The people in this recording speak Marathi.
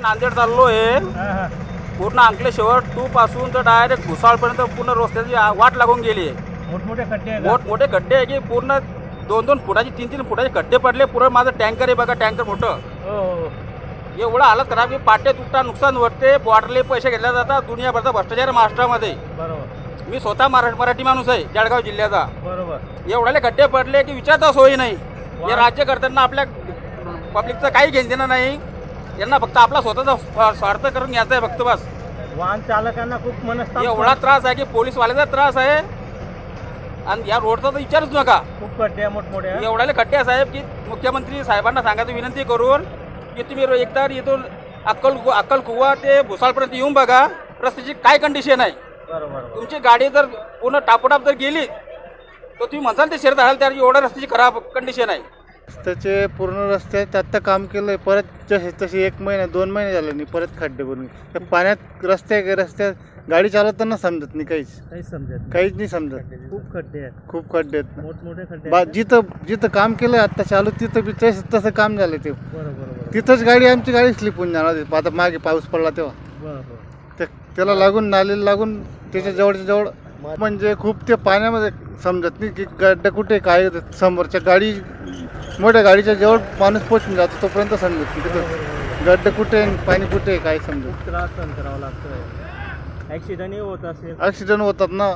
नांदेड चाललो आहे हा, हा. पूर्ण अंकलेश्वर टू पासून तर डायरेक्ट भुसावळपर्यंत पूर्ण रस्त्याची वाट लागून गेली. आहे मोठमोठे खड्डे आहे का? मोठमोठे खड्डे आहे की पूर्ण दोन दोन फुटाचे तीन तीन फुटाचे खड्डे पडले. पूर्ण माझं टँकर आहे बघा टँकर मोठं. हो हो. एवढं हालत खराब की पाटे तुटता नुकसान वाटते बॉटले पैसे घेतल्या जातात. दुनियाभरचा भ्रष्टाचार आहे महाराष्ट्रामध्ये. बरोबर. मी स्वतः मरा मराठी माणूस आहे जळगाव जिल्ह्याचा. बरोबर. एवढ्याले खड्डे पडले की विचारता सोयी नाही. या राज्यकर्त्यांना आपल्या पब्लिकचं काही घेणं देणं नाही. यांना फक्त आपला स्वतःचा स्वा- स्वार्थ करून घ्यायचा आहे फक्त बस. वाहन चालकांना खूप मनस्ताप एवढा त्रास आहे की पोलीसवाल्याचा त्रास आहे. आणि या रोडचा तर विचारच नका. खूप खड्डे आहे मोठमोठे? एवढ्याले खड्डे आहे साहेब की मुख्यमंत्री साहेबांना सांगायची विनंती करून की तुम्ही एकदा इथून अक्कल अक्कल कुवा ते भुसाळपर्यंत येऊन बघा. रस्त्याची काय कंडिशन आहे. बरोबर. तुमची गाडी जर पूर्ण टापोटाप जर गेली तर तुम्ही म्हणसाल ते शिरत राहाल त्या एवढ्या रस्त्याची खराब कंडिशन आहे. रस्त्याचे पूर्ण रस्ते आत्ता काम केलंय परत जसे तसे एक महिना दोन महिने झाले नाही परत खड्डे बनवून त्या पाण्यात रस्ते रस्त्यात गाडी चालवताना समजत नाही काहीच काहीच समजत नाही. काहीच नाही समजत. खूप खड्डे आहेत खूप खड्डे आहेत मोठमोठे खड्डे बा आहेत. जिथं जिथं काम केलंय आता चालू तिथं बी तसं तसं काम झालं ते तिथंच गाडी आमची गाडी स्लिप होऊन जाणार होती. आता मागे पाऊस पडला तेव्हा ते त्याला लागून नालीला लागून त्याच्या जवळच्या जवळ म्हणजे खूप ते पाण्यामध्ये समजत नाही की गड्डा कुठे आहे, काय आहे. समोरच्या गाडी मोठ्या गाडीच्या जवळ माणूस पोचून जातो तोपर्यंत समजत तिथं गड्डा कुठे पाणी कुठे काय समजत त्रास सहन करावा लागतोय. ऍक्सिडेंटही होत असेल. ॲक्सिडेंट होतात ना.